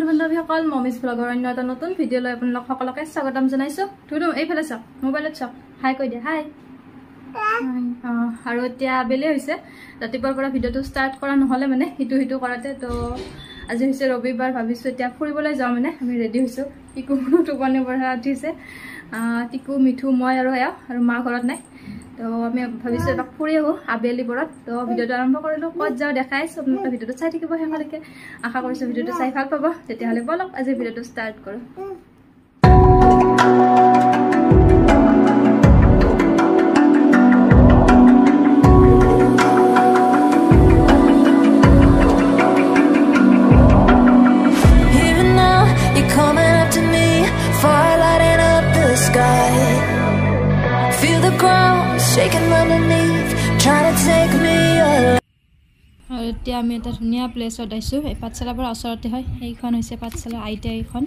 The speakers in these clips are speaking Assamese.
বন্ধু বান্ধৱীসকল মমিজ ব্লগৰ অন্য এটা নতুন ভিডিঅ' লৈ আপোনালোক সকলোকে স্বাগতম জনাইছোঁ। ধুনু এইফালে চাওক মোবাইলত চাওক। হাই কৈ দিয়া হাই আৰু এতিয়া আবেলি হৈছে। ৰাতিপুৱাৰ পৰা ভিডিঅ'টো ষ্টাৰ্ট কৰা নহ'লে মানে সিটো সিটো কৰাতে তো আজি হৈছে ৰবিবাৰ ভাবিছোঁ এতিয়া ফুৰিবলৈ যাওঁ মানে আমি ৰেডি হৈছোঁ। টিকু টোপনিৰ পৰা উঠিছে। টিকু মিঠু মই আৰু এয়া আৰু মা ঘৰত নাই। তো আমি ভাবিছোঁ এপাক ফুৰি আহোঁ আবেলি পৰত তো ভিডিঅ'টো আৰম্ভ কৰিলোঁ ক'ত যাওঁ দেখাই আপোনালোকে ভিডিঅ'টো চাই থাকিব শেষলৈকে আশা কৰিছোঁ ভিডিঅ'টো চাই ভাল পাব তেতিয়াহ'লে ব'লক আজি ভিডিঅ'টো ষ্টাৰ্ট কৰোঁ। এতিয়া আমি এটা ধুনীয়া প্লেচত আহিছোঁ। এই পাঠশালাৰ পৰা ওচৰতে হয়। এইখন হৈছে পাঠশালা আই টি আইখন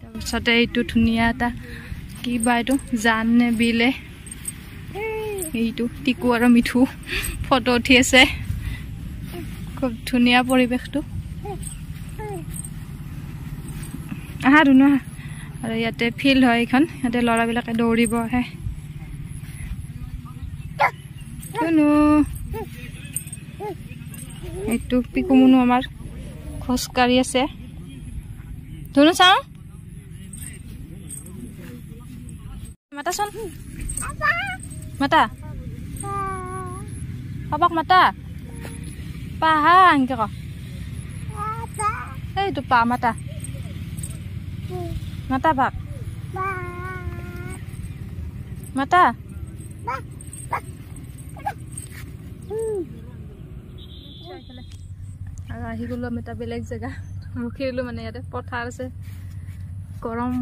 তাৰপিছতে এইটো ধুনীয়া এটা কিবা এইটো? জান নে বিলে? এইটো টিকু আৰু মিঠু ফটো উঠি আছে। খুব ধুনীয়া পৰিৱেশটো। আহা ধুনু আহা। আৰু ইয়াতে ফিল্ড হয় এইখন। ইয়াতে ল'ৰাবিলাকে দৌৰিব আহে। ধুনু এইটো পিকুমুনু আমাৰ খোজকাঢ়ি আছে। ধুনু চাওঁ? মাতাচোন মাতা। পাপাক মাতা। পা হা এনেকে ক। এইটো পা মাতা। মাতা ভাক মাতা। আৰু আহি গ'লো আমি এটা বেলেগ জেগা। ৰখি দিলোঁ মানে ইয়াতে পথাৰ আছে। গৰম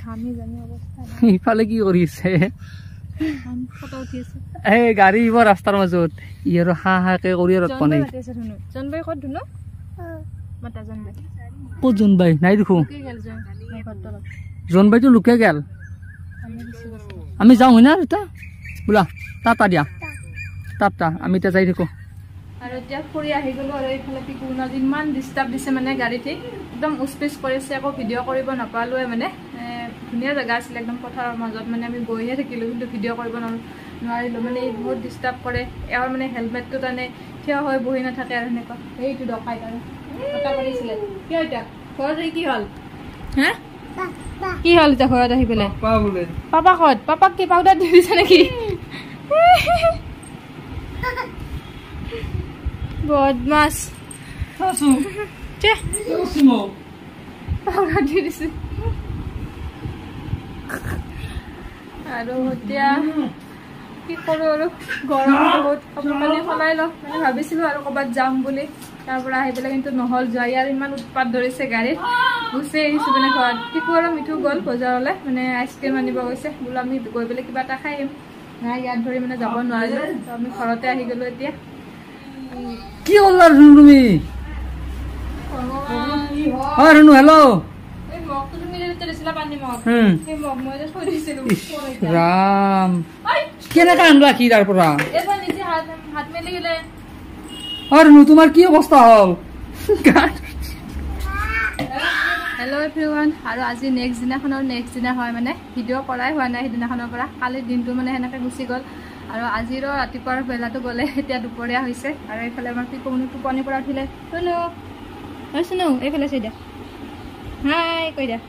ঘামি জামি অৱস্থা। ইফালে কি কৰিছে এখন ফটো উঠি আছে। এই গাড়ী ইব ৰাস্তাৰ মাজত। ই আৰু হাঁ হাঁকে কৰি আৰু জনবাই পানী। মাতি আছে ধুনু। জনবাই ক'ত ধুনু? মাতা জনবাই। ক'ত জোনবাই? নাই দেখো। কি গেল জন মোৰ ঘৰ তলত। জোনবাইটো লোকে গেল। আমি যাওঁ হয় না বোলা টাটা দিয়া। টাটা আমি এতিয়া যাই থাকোঁ। আৰু এতিয়া ফুৰি আহি গ'লো আৰু এইফালে পিকুনাত ইমান ডিষ্টাৰ্ব দিছে মানে গাড়ীতে একদম উচপিচ কৰিছে একো ভিডিঅ' কৰিব নাপালোৱে মানে। ধুনীয়া জেগা আছিলে একদম পথাৰৰ মাজত মানে আমি গৈহে থাকিলোঁ কিন্তু ভিডিঅ' কৰিব নোৱাৰো নোৱাৰিলোঁ। মানে ই বহুত ডিষ্টাৰ্ব কৰে এওঁৰ মানে হেলমেটটো তাৰমানে থিয় হৈ বহি নাথাকে আৰু সেনেকুৱা। সেইটো আৰু কিয় এতিয়া? ঘৰত আহি কি হ'ল? হা? কি হ'ল এতিয়া ঘৰত আহি পেলাই? পাপা ক'ত? পাপাক কি পাউডাৰ দি দিছে নেকি? বদমাছ। আৰু এতিয়া কি কৰোঁ আৰু? গৰম বহুত। কাপোৰ কানি সলাই লওঁ। মানে ভাবিছিলোঁ আৰু ক'ৰবাত যাম বুলি। তাৰ পৰা আহি পেলাই কিন্তু নহ'ল যোৱা। ইয়াৰ ইমান উৎপাত ধৰিছে গাড়ীত। গুচি আহিছোঁ মানে ঘৰত। টিকু আৰু মিঠু গ'ল বজাৰলৈ। মানে আইচক্ৰীম আনিব গৈছে। বোলো আমি গৈ পেলাই কিবা এটা খাই আহিম। নাই ইয়াত ধৰি মানে যাব নোৱাৰিলোঁ। আমি ঘৰতে আহি গ'লোঁ এতিয়া। কি কৰিলা তুমি? হয় ৰুনু হেল্ল' ৰাম। কেনেকে আনলা কি তাৰ পৰা? তোমাৰ কি অৱস্থা হ'ল? হেল্ল' এভৰিৱান আৰু আজি নেক্সট দিনাখনৰ নেক্সট দিনা হয় মানে ভিডিঅ' কৰাই হোৱা নাই সেইদিনাখনৰ পৰা। কালিৰ দিনটো মানে সেনেকৈ গুচি গ'ল। আৰু আজিৰো ৰাতিপুৱাৰ বেলাটো গ'লে এতিয়া দুপৰীয়া হৈছে আৰু এইফালে আমাৰ পিকুমনি টোপনিৰ পৰা উঠিলে। চুনু ঐ চুনু এইফালে চুই দিয়া। হাই কৈ দিয়া।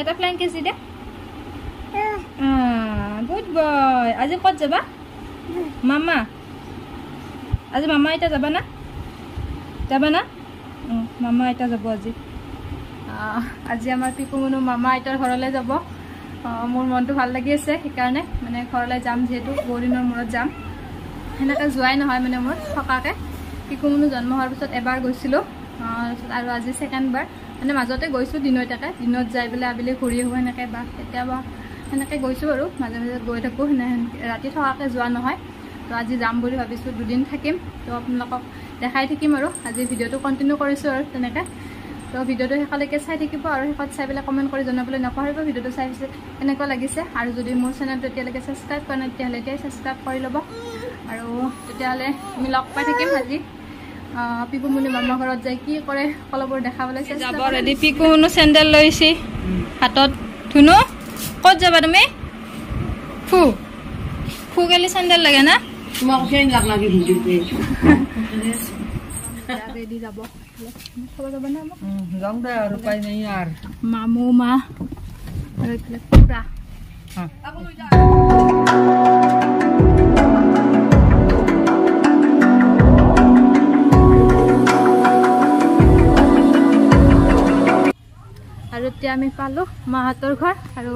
এটা ফ্লাইং কেছ দি দিয়া। গুড বয় আজি ক'ত যাবা? মামা। আজি মামা এতিয়া যাবা না? যাবা না? মামা আইতা যাব আজি। আজি আমাৰ পিকুমনু মামা আইতাৰ ঘৰলৈ যাব। মোৰ মনটো ভাল লাগি আছে সেইকাৰণে মানে ঘৰলৈ যাম যিহেতু বহু দিনৰ মূৰত যাম। সেনেকৈ যোৱাই নহয় মানে মোৰ থকাকৈ। পিকুমনু জন্ম হোৱাৰ পিছত এবাৰ গৈছিলোঁ। তাৰপিছত আৰু আজি ছেকেণ্ডবাৰ মানে মাজতে গৈছোঁ দিনৈতাকে দিনত যাই পেলাই আবেলি ঘূৰি আহোঁ সেনেকৈ বা কেতিয়াবা সেনেকৈ গৈছোঁ আৰু। মাজে মাজে গৈ থাকোঁ সেনে ৰাতি থকাকৈ যোৱা নহয়। তো আজি যাম বুলি ভাবিছোঁ দুদিন থাকিম। তো আপোনালোকক দেখাই থাকিম আৰু। আজি ভিডিঅ'টো কণ্টিনিউ কৰিছোঁ আৰু তেনেকৈ। তো ভিডিঅ'টো শেষলৈকে চাই থাকিব আৰু শেষত চাই পেলাই কমেণ্ট কৰি জনাবলৈ নপাহৰিব ভিডিঅ'টো চাই পিছে কেনেকুৱা লাগিছে। আৰু যদি মোৰ চেনেলটো এতিয়ালৈকে ছাবস্ক্ৰাইব কৰা নাই তেতিয়াহ'লে এতিয়াই ছাবস্ক্ৰাইব কৰি ল'ব। আৰু তেতিয়াহ'লে আমি লগ পাই থাকিম আজি। পিকুমণি মামা ঘৰত যায় কি কৰে সকলোবোৰ দেখাবলৈ যাব ৰেডি পিকুমণি চেণ্ডেল লৈছে হাতত ধুনু ক'ত যাবা তুমি? ফু। ফু গেলি চেণ্ডেল লাগে না? ৰেডি যাব খাব যাব না আমাক যাওঁ দে আৰু উপায় নাই আৰু। মামু মা। আৰু এইফালে খুৰা। আৰু এতিয়া আমি পালোঁ মাহঁতৰ ঘৰ আৰু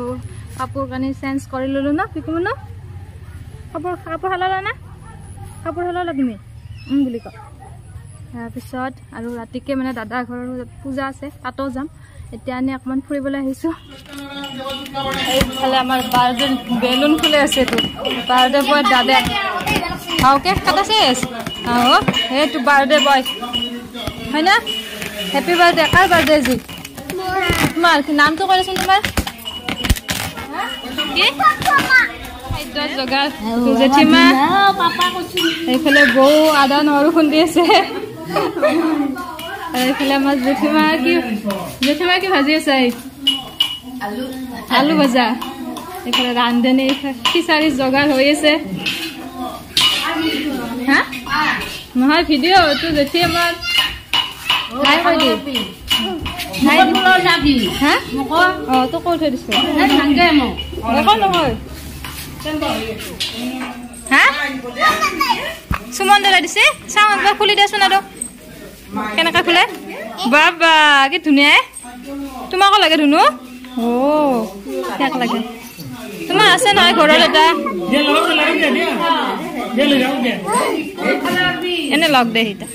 কাপোৰ কানি চেঞ্জ কৰি ল'লোঁ ন পিকু ন? কাপোৰ কাপোৰ সলালা না? কাপোৰ সলালা তুমি? বুলি কয়। তাৰপিছত আৰু ৰাতিকে মানে দাদাৰ ঘৰৰ পূজা আছে তাতো যাম। এতিয়া আমি অকণমান ফুৰিবলৈ আহিছোঁ। এইফালে আমাৰ বাৰ্থডে বেলুন খুলি আছে এইটো। বাৰ্থডে বয় দাদা। ভাওকে কাটা চেছ আহ সেইটো বাৰ্থডে বয়। হয় না হেপী বাৰ্থডে কাৰ বাৰ্থডে আজি? তোমাৰ নামটো কৰিছোন তোমাৰ? কি? জেঠীমা। এইফালে বৌ আদা নহৰু খুন্দি আছে। আৰু এইফালে আমাৰ জেঠীমা কি জেঠীমা কি ভাজি আছে? আলু। ভজা। এইফালে ৰান্ধনী খিচাৰি যোগাৰ হৈ আছে। হা? নহয় ভিডিঅ' তোৰ জেঠী আমাৰ হাই কৈ দি। হাই দি। হা? অঁ তোক কৈ থৈ দিছো। একো নহয়। হা? সুমন দাদা দিছে। চাওঁ একবাৰ খুলি দেচোন আৰু কেনেকৈ খোলে বাবা কি ধুনীয়াই তোমাকো লাগে ধুনু অ' ইয়াক লাগে তোমাৰ আছে নহয় ঘৰত এটা এনে লগ দে সিতা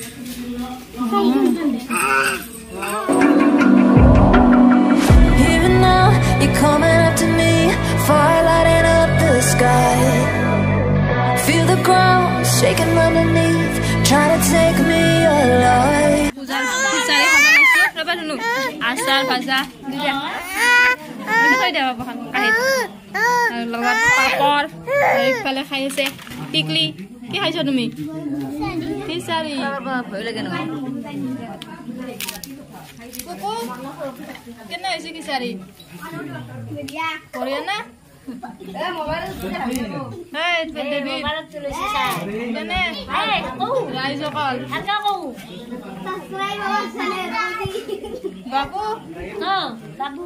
Even now, you're coming up to me, fire lighting up the sky. Feel the ground shaking underneath, পাপৰ আৰু ইফালে খাই আছে টিকলি কি খাইছ খিচাৰি বঢ়িয়া না হেই, ডেভিড। কেনে? ৰাইজসকল বাবু